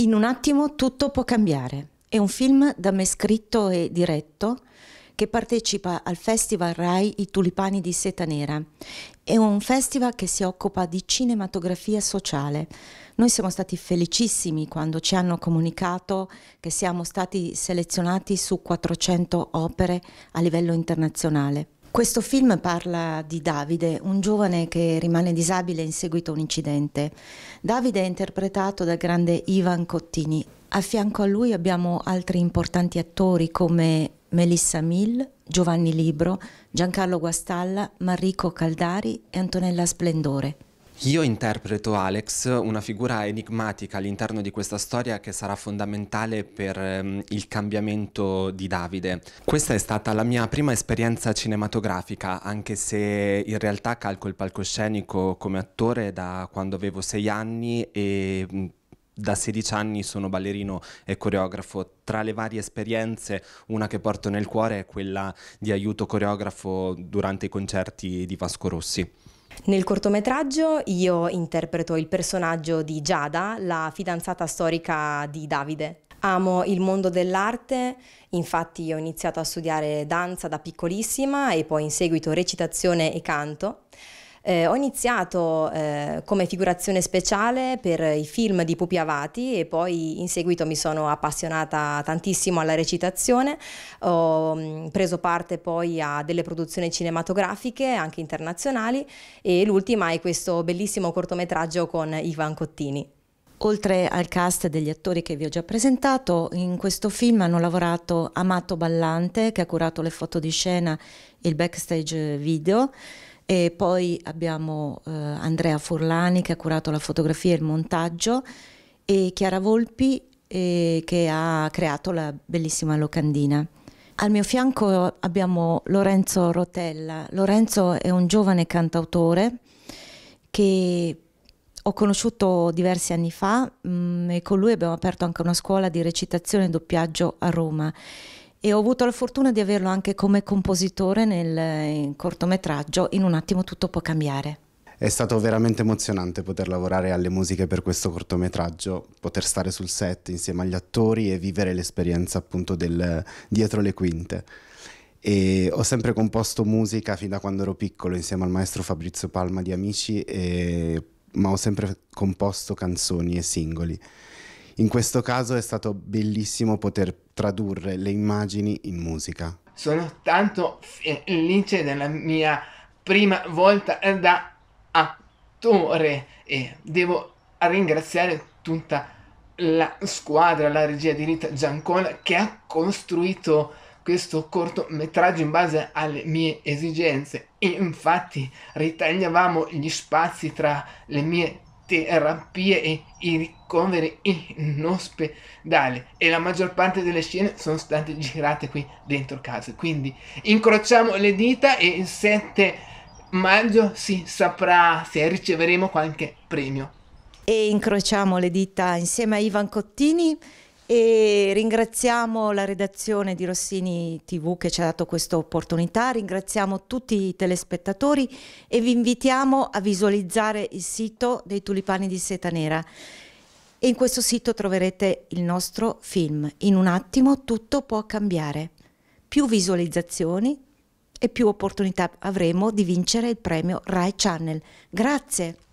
In un attimo tutto può cambiare. È un film da me scritto e diretto che partecipa al Festival RAI I Tulipani di Seta Nera. È un festival che si occupa di cinematografia sociale. Noi siamo stati felicissimi quando ci hanno comunicato che siamo stati selezionati su 400 opere a livello internazionale. Questo film parla di Davide, un giovane che rimane disabile in seguito a un incidente. Davide è interpretato dal grande Ivan Cottini. A fianco a lui abbiamo altri importanti attori come Melissa Mill, Giovanni Libro, Giancarlo Guastalla, Marrico Caldari e Antonella Splendore. Io interpreto Alex, una figura enigmatica all'interno di questa storia che sarà fondamentale per um, il cambiamento di Davide. Questa è stata la mia prima esperienza cinematografica, anche se in realtà calco il palcoscenico come attore da quando avevo sei anni e da 16 anni sono ballerino e coreografo. Tra le varie esperienze, una che porto nel cuore è quella di aiuto coreografo durante i concerti di Vasco Rossi. Nel cortometraggio io interpreto il personaggio di Giada, la fidanzata storica di Davide. Amo il mondo dell'arte, infatti ho iniziato a studiare danza da piccolissima e poi in seguito recitazione e canto. Eh, ho iniziato eh, come figurazione speciale per i film di Pupi Avati e poi in seguito mi sono appassionata tantissimo alla recitazione, ho mm, preso parte poi a delle produzioni cinematografiche anche internazionali e l'ultima è questo bellissimo cortometraggio con Ivan Cottini. Oltre al cast degli attori che vi ho già presentato, in questo film hanno lavorato Amato Ballante che ha curato le foto di scena e il backstage video, e poi abbiamo eh, Andrea Furlani che ha curato la fotografia e il montaggio e Chiara Volpi eh, che ha creato la bellissima locandina. Al mio fianco abbiamo Lorenzo Rotella. Lorenzo è un giovane cantautore che ho conosciuto diversi anni fa mh, mm, e con lui abbiamo aperto anche una scuola di recitazione e doppiaggio a Roma e ho avuto la fortuna di averlo anche come compositore nel cortometraggio In un attimo tutto può cambiare. È stato veramente emozionante poter lavorare alle musiche per questo cortometraggio, poter stare sul set insieme agli attori e vivere l'esperienza appunto del dietro le quinte. E ho sempre composto musica fin da quando ero piccolo insieme al maestro Fabrizio Palma di Amici, e... ma ho sempre composto canzoni e singoli. In questo caso è stato bellissimo poter tradurre le immagini in musica. Sono tanto felice della mia prima volta da attore e devo ringraziare tutta la squadra, la regia di Rita Giancona che ha costruito questo cortometraggio in base alle mie esigenze. Infatti ritagliavamo gli spazi tra le mie terapie e i ricoveri in ospedale e la maggior parte delle scene sono state girate qui dentro casa. Quindi incrociamo le dita e il 7 maggio si saprà se riceveremo qualche premio. E incrociamo le dita insieme a Ivan Cottini e ringraziamo la redazione di Rossini TV che ci ha dato questa opportunità, ringraziamo tutti i telespettatori e vi invitiamo a visualizzare il sito dei tulipani di seta nera. E in questo sito troverete il nostro film. In un attimo tutto può cambiare. Più visualizzazioni e più opportunità avremo di vincere il premio Rai Channel. Grazie.